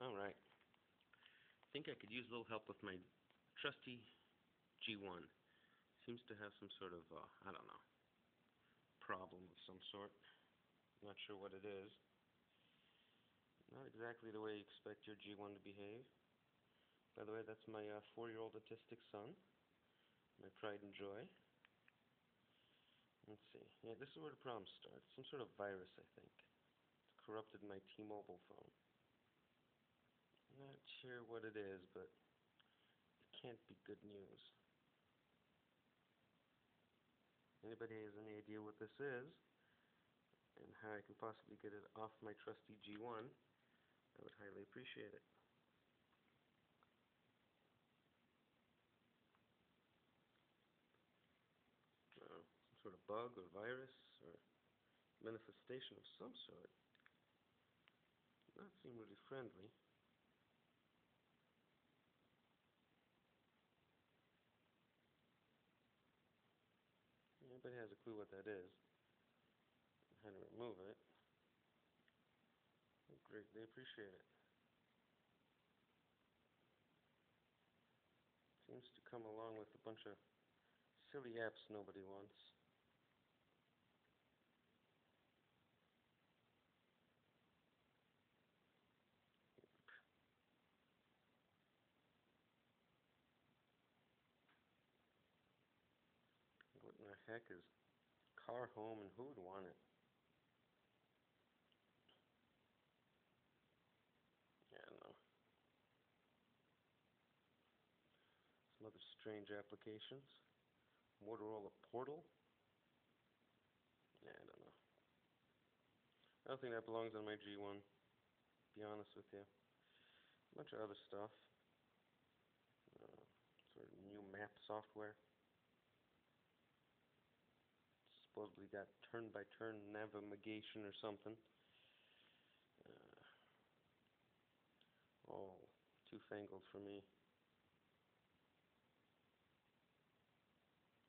Alright. I think I could use a little help with my trusty G1. Seems to have some sort of, uh, I don't know, problem of some sort. Not sure what it is. Not exactly the way you expect your G1 to behave. By the way, that's my uh, four-year-old autistic son. My pride and joy. Let's see. Yeah, this is where the problem starts. Some sort of virus, I think. It's corrupted my T-Mobile phone. Sure what it is, but it can't be good news. Anybody has any idea what this is, and how I can possibly get it off my trusty G1, I would highly appreciate it. Uh, some sort of bug or virus or manifestation of some sort. Not seem really friendly. Anybody has a clue what that is? How to remove it? I greatly appreciate it. Seems to come along with a bunch of silly apps nobody wants. What in the heck is car home and who would want it? Yeah, I don't know. Some other strange applications. Motorola Portal. Yeah, I don't know. I don't think that belongs on my G1. Be honest with you. A bunch of other stuff. Uh, sort of new map software supposedly got turn-by-turn navigation or something. Uh, oh, too fangled for me.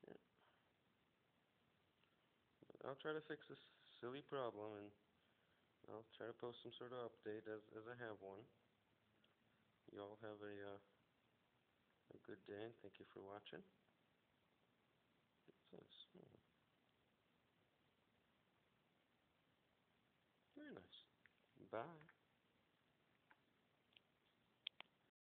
Yeah. I'll try to fix this silly problem and I'll try to post some sort of update as as I have one. You all have a uh, a good day and thank you for watching. Bye.